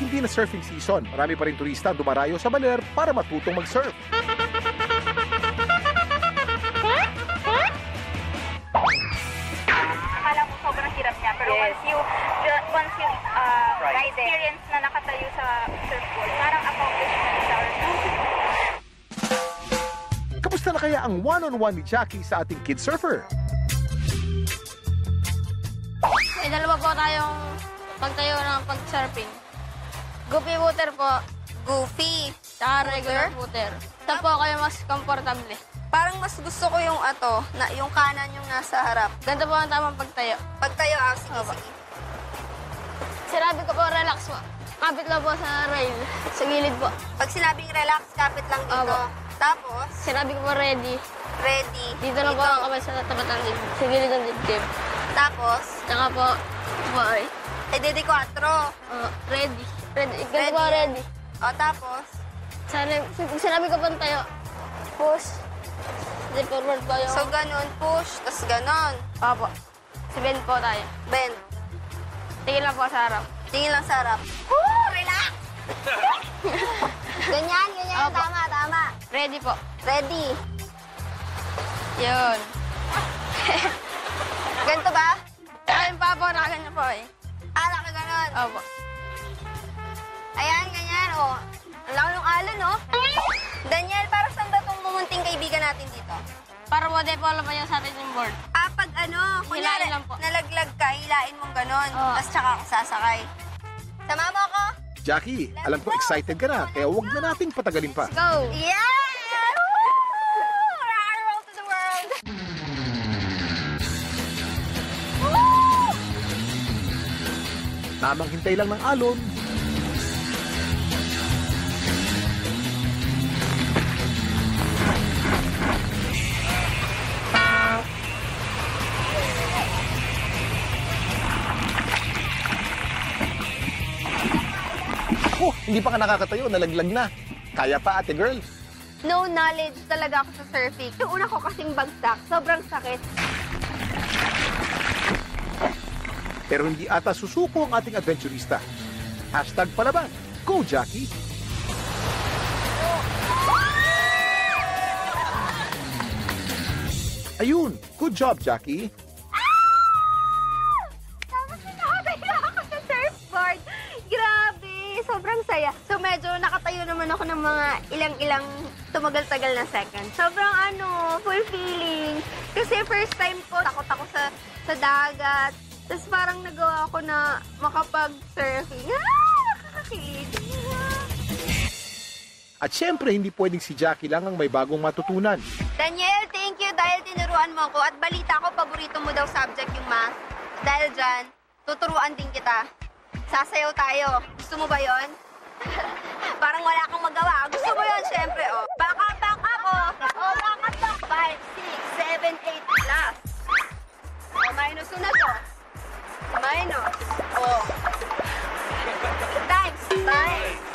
hindi na surfing season, marami pa rin turista ang dumarayo sa Baler para matutong mag-surf. Akala mo sobrang hirap niya, pero Yes. once you once you uh, Right. experience na nakatayo sa surfboard, parang accomplishment something. Kamusta na kaya ang one-on-one ni Jackie sa ating kid surfer? May dalawa po tayong pagtayo ng pag-surfing. Goofy water po, Goofy. tsaka regular water. Ito po kayo mas komportable. Parang mas gusto ko yung ato, na yung kanan yung nasa harap. Ganito po ang tamang pagtayo. Pagtayo, ah, sige, Opo. sige. Sinabi ko po, relax po. Kapit lang po sa rail. Sa gilid po. Pag sinabing relax, kapit lang dito. Opo. Tapos, Sinabi ko po, ready. ready. Dito lang po ang kamay sa tapat ng dibdib. Sa gilid ng dibdib. Tapos, Tsaka po, boy. eh, dedi 4. Oh, ready. Ready. Ganito po, ready. O, tapos, Sana, sinabi ko po tayo, push. Di forward po yung... so ganun, push, tas ganun. Opo. Si Ben po tayo. Bend. Tingin lang po sa harap. Tingin lang sa harap. Woo! Relax! ganyan, ganyan. Opo. Tama, tama. Ready po. Ready. Yun. Ganito ba? Ayun pa po, nakaganyan po eh. Ah, naka ganun. Opo. Ayan, ganyan. O, ang laki ng alon, no? Daniel, para saan ba itong mumunting kaibigan natin dito? Para po di po alam pa yung sa atin yung board. Ah, pag ano, kunyari, nalaglag ka, hilain mong ganon. Oo. Tapos tsaka ako sasakay. Sama mo ako? Jackie, alam ko excited ka na, kaya huwag na nating patagalin pa. Let's go! Yeah! Tamang hintay lang ng alon, Oh, hindi pa ka nakakatayo, nalaglag na. Kaya pa ate girl. No knowledge talaga ako sa surfing. Yung una ko kasing bagsak, sobrang sakit. Pero hindi ata susuko ang ating adventurista. Hashtag palaban. Go, Jackie! Ayun, good job, Jackie. Medyo nakatayo naman ako ng mga ilang-ilang tumagal-tagal na second. Sobrang ano, fulfilling. Kasi first time ko, takot ako sa, sa dagat. Tapos parang nagawa ko na makapag-surfing. Ah, nakakakilig. At syempre, hindi pwedeng si Jackie lang ang may bagong matutunan. Daniel, thank you dahil tinuruan mo ako. At balita ko, paborito mo daw subject yung math. Dahil dyan, tuturuan din kita. Sasayaw tayo. Gusto mo ba yon? Parang wala kang magawa. Gusto mo yun, syempre, oh. Baka, baka ko. Oh, baka to. 5, 6, 7, 8 plus. Oh, minus ko na to. Minus. Oh. Times. Times.